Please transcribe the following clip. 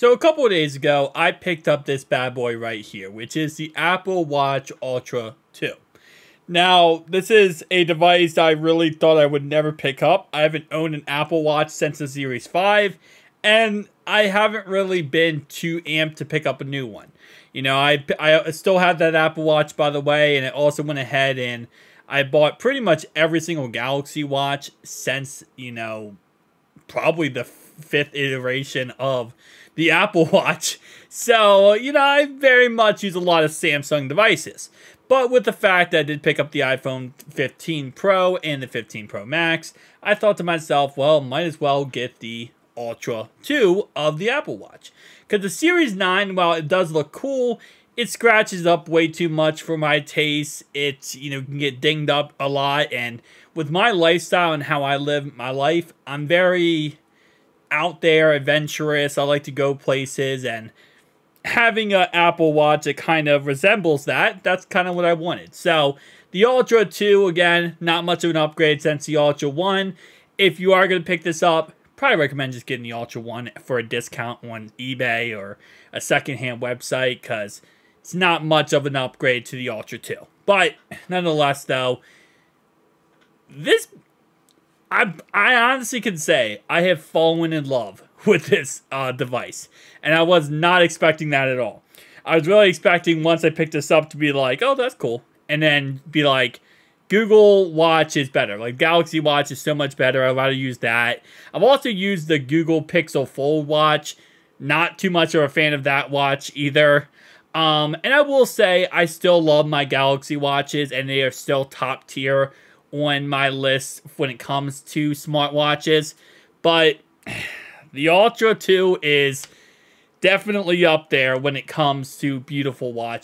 So a couple of days ago, I picked up this bad boy right here, which is the Apple Watch Ultra 2. Now, this is a device I really thought I would never pick up. I haven't owned an Apple Watch since the Series 5, and I haven't really been too amped to pick up a new one. You know, I, I still have that Apple Watch, by the way, and I also went ahead and I bought pretty much every single Galaxy Watch since, you know, probably the fifth iteration of the Apple Watch. So, you know, I very much use a lot of Samsung devices. But with the fact that I did pick up the iPhone 15 Pro and the 15 Pro Max, I thought to myself, well, might as well get the Ultra 2 of the Apple Watch. Because the Series 9, while it does look cool, it scratches up way too much for my taste. It, you know, can get dinged up a lot. And with my lifestyle and how I live my life, I'm very out there, adventurous. I like to go places and having an Apple Watch that kind of resembles that, that's kind of what I wanted. So the Ultra 2, again, not much of an upgrade since the Ultra 1. If you are going to pick this up, probably recommend just getting the Ultra 1 for a discount on eBay or a secondhand website because it's not much of an upgrade to the Ultra 2. But nonetheless, though, this I I honestly can say I have fallen in love with this uh, device, and I was not expecting that at all. I was really expecting once I picked this up to be like, oh, that's cool, and then be like, Google Watch is better. Like Galaxy Watch is so much better. I'd rather use that. I've also used the Google Pixel Fold watch. Not too much of a fan of that watch either. Um, and I will say I still love my Galaxy watches, and they are still top tier on my list when it comes to smartwatches. But the Ultra 2 is definitely up there when it comes to beautiful watches.